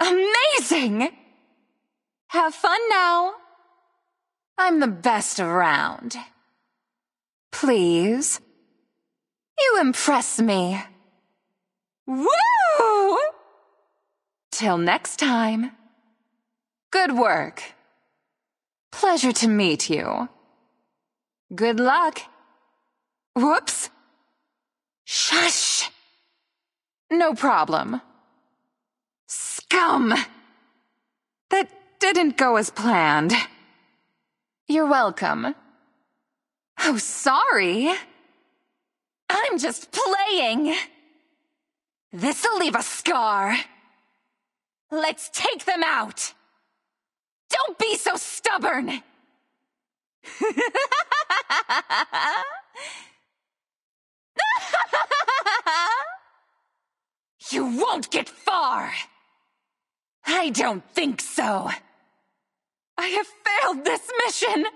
Amazing! Have fun now. I'm the best around. Please. You impress me. Woo! Till next time. Good work. Pleasure to meet you. Good luck. Whoops. Shush. No problem. Scum! That didn't go as planned. You're welcome. Oh, sorry. I'm just playing. This'll leave a scar. Let's take them out. Don't be so stubborn. you won't get far. I don't think so. I have failed this mission.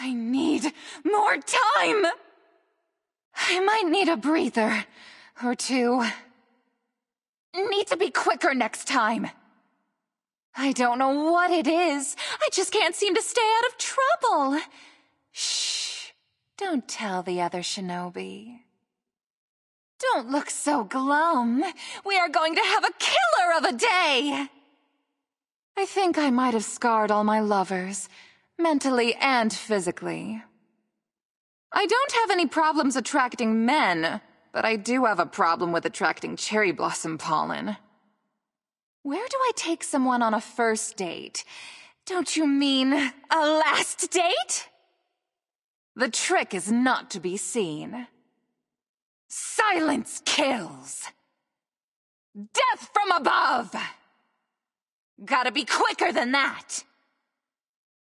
I need more time. I might need a breather or two. Need to be quicker next time. I don't know what it is. I just can't seem to stay out of trouble. Shh. Don't tell the other shinobi. Don't look so glum. We are going to have a killer of a day. I think I might have scarred all my lovers, mentally and physically. I don't have any problems attracting men, but I do have a problem with attracting cherry blossom pollen. Where do I take someone on a first date? Don't you mean a last date? The trick is not to be seen. Silence kills. Death from above! Gotta be quicker than that.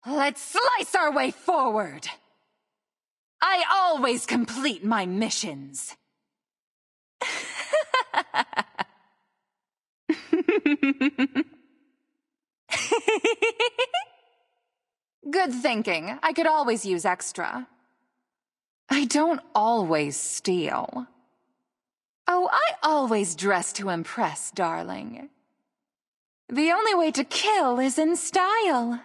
Let's slice our way forward. I always complete my missions. Good thinking. I could always use extra. I don't always steal. Oh, I always dress to impress, darling. The only way to kill is in style.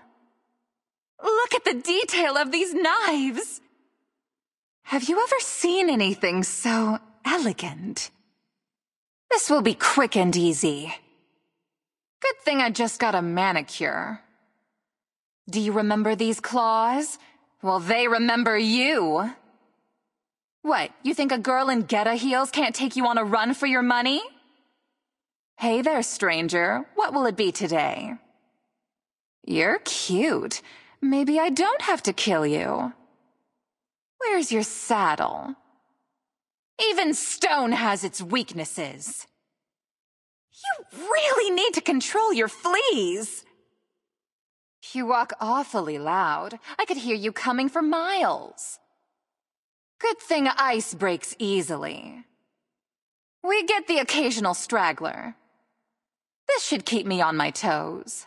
Look at the detail of these knives. Have you ever seen anything so elegant? This will be quick and easy. Good thing I just got a manicure. Do you remember these claws? Well, they remember you. What, you think a girl in Geta heels can't take you on a run for your money? Hey there, stranger. What will it be today? You're cute. Maybe I don't have to kill you. Where's your saddle? Even stone has its weaknesses. You really need to control your fleas. You walk awfully loud. I could hear you coming for miles. Good thing ice breaks easily. We get the occasional straggler. This should keep me on my toes.